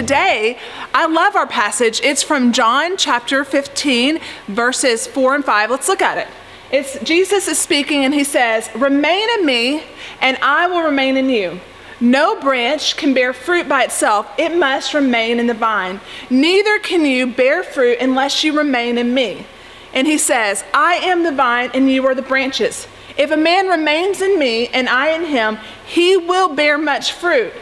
today, I love our passage. It's from John chapter 15, verses 4 and 5. Let's look at it. It's Jesus is speaking and he says, Remain in me, and I will remain in you. No branch can bear fruit by itself, it must remain in the vine. Neither can you bear fruit unless you remain in me. And he says, I am the vine, and you are the branches. If a man remains in me and I in him, he will bear much fruit.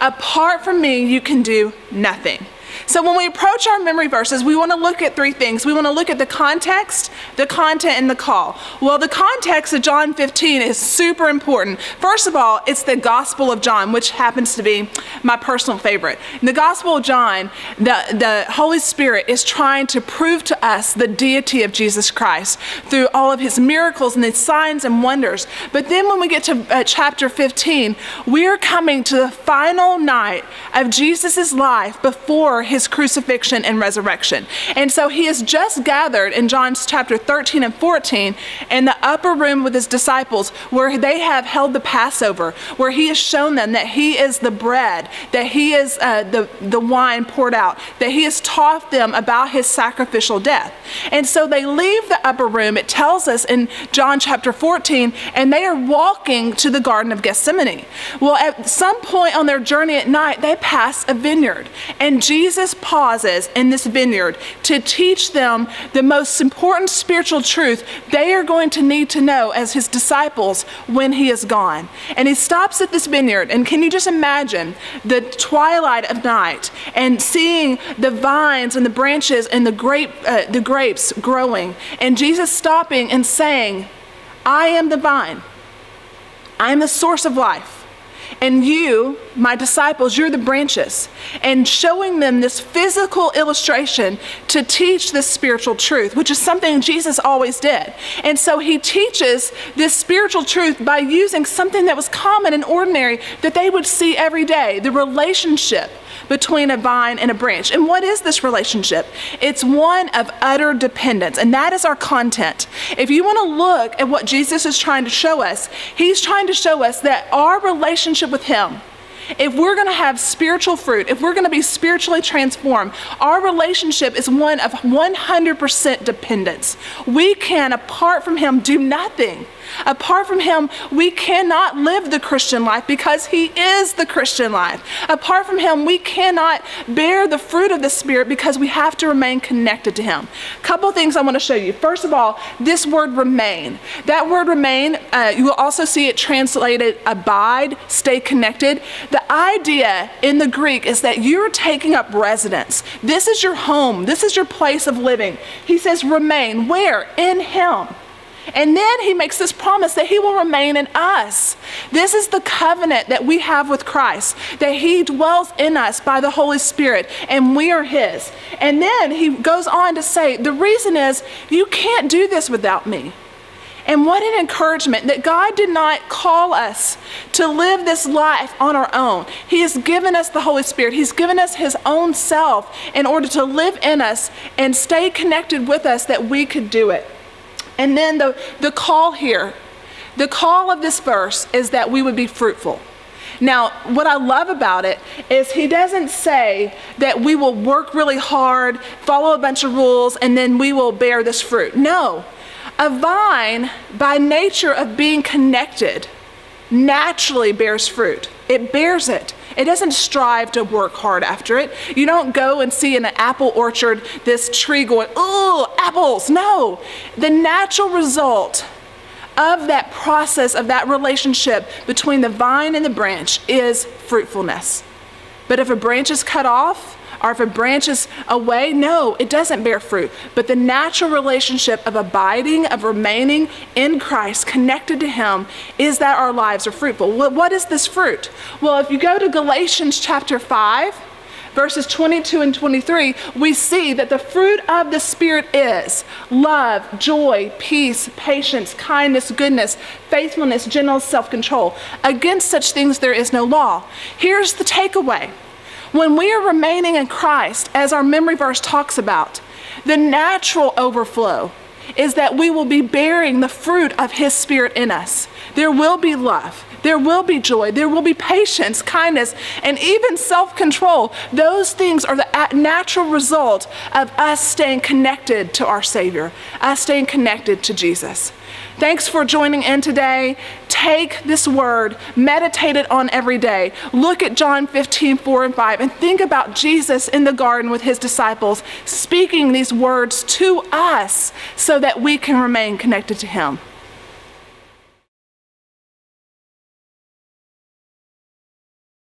Apart from me, you can do nothing. So when we approach our memory verses, we want to look at three things. We want to look at the context, the content, and the call. Well, the context of John 15 is super important. First of all, it's the Gospel of John, which happens to be my personal favorite. In the Gospel of John, the, the Holy Spirit is trying to prove to us the deity of Jesus Christ through all of his miracles and his signs and wonders. But then when we get to uh, chapter 15, we're coming to the final night of Jesus' life before his crucifixion and resurrection. And so he has just gathered in John's chapter 13 and 14 in the upper room with his disciples where they have held the Passover, where he has shown them that he is the bread, that he is uh, the, the wine poured out, that he has taught them about his sacrificial death. And so they leave the upper room, it tells us in John chapter 14, and they are walking to the Garden of Gethsemane. Well, at some point on their journey at night, they pass a vineyard, and Jesus Jesus pauses in this vineyard to teach them the most important spiritual truth they are going to need to know as his disciples when he is gone. And he stops at this vineyard, and can you just imagine the twilight of night and seeing the vines and the branches and the grape, uh, the grapes growing, and Jesus stopping and saying, "I am the vine. I am the source of life." And you, my disciples, you're the branches. And showing them this physical illustration to teach this spiritual truth, which is something Jesus always did. And so he teaches this spiritual truth by using something that was common and ordinary that they would see every day the relationship between a vine and a branch. And what is this relationship? It's one of utter dependence, and that is our content. If you want to look at what Jesus is trying to show us, he's trying to show us that our relationship with him if we're going to have spiritual fruit, if we're going to be spiritually transformed, our relationship is one of 100% dependence. We can, apart from Him, do nothing. Apart from Him, we cannot live the Christian life because He is the Christian life. Apart from Him, we cannot bear the fruit of the Spirit because we have to remain connected to Him. Couple things I want to show you. First of all, this word remain. That word remain, uh, you will also see it translated abide, stay connected. The idea in the Greek is that you're taking up residence. This is your home, this is your place of living. He says, remain. Where? In Him. And then he makes this promise that he will remain in us. This is the covenant that we have with Christ, that he dwells in us by the Holy Spirit, and we are his. And then he goes on to say, the reason is you can't do this without me. And what an encouragement that God did not call us to live this life on our own. He has given us the Holy Spirit, He's given us His own self in order to live in us and stay connected with us that we could do it. And then the, the call here, the call of this verse is that we would be fruitful. Now, what I love about it is he doesn't say that we will work really hard, follow a bunch of rules, and then we will bear this fruit. No. A vine, by nature of being connected, naturally bears fruit. It bears it. It doesn't strive to work hard after it. You don't go and see in an apple orchard this tree going, oh, apples. No. The natural result of that process, of that relationship between the vine and the branch is fruitfulness. But if a branch is cut off, or if a branch is away, no, it doesn't bear fruit. But the natural relationship of abiding, of remaining in Christ, connected to Him, is that our lives are fruitful. What is this fruit? Well, if you go to Galatians chapter 5, verses 22 and 23, we see that the fruit of the Spirit is love, joy, peace, patience, kindness, goodness, faithfulness, gentleness, self control. Against such things there is no law. Here's the takeaway when we are remaining in Christ, as our memory verse talks about, the natural overflow is that we will be bearing the fruit of His Spirit in us. there will be love. There will be joy. There will be patience, kindness, and even self control. Those things are the natural result of us staying connected to our Savior, us staying connected to Jesus. Thanks for joining in today. Take this word, meditate it on every day. Look at John 15, 4 and 5, and think about Jesus in the garden with his disciples, speaking these words to us so that we can remain connected to him.